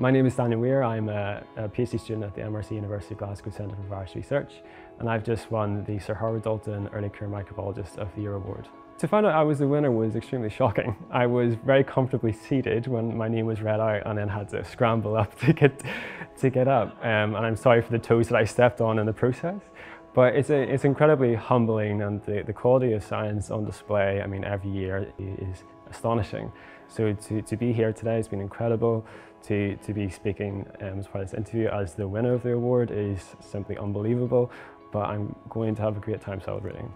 My name is Daniel Weir. I'm a, a, PhD student at the MRC University of Glasgow Centre for Virus Research and I've just won the Sir Howard Dalton Early Career Microbiologist of the Year Award. To find out I was the winner was extremely shocking. I was very comfortably seated when my name was read out and then had to scramble up to get, to get up. Um, and I'm sorry for the toes that I stepped on in the process. But it's, a, it's incredibly humbling and the, the quality of science on display, I mean, every year is astonishing. So to, to be here today has been incredible. To, to be speaking um, as part of this interview as the winner of the award is simply unbelievable, but I'm going to have a great time celebrating.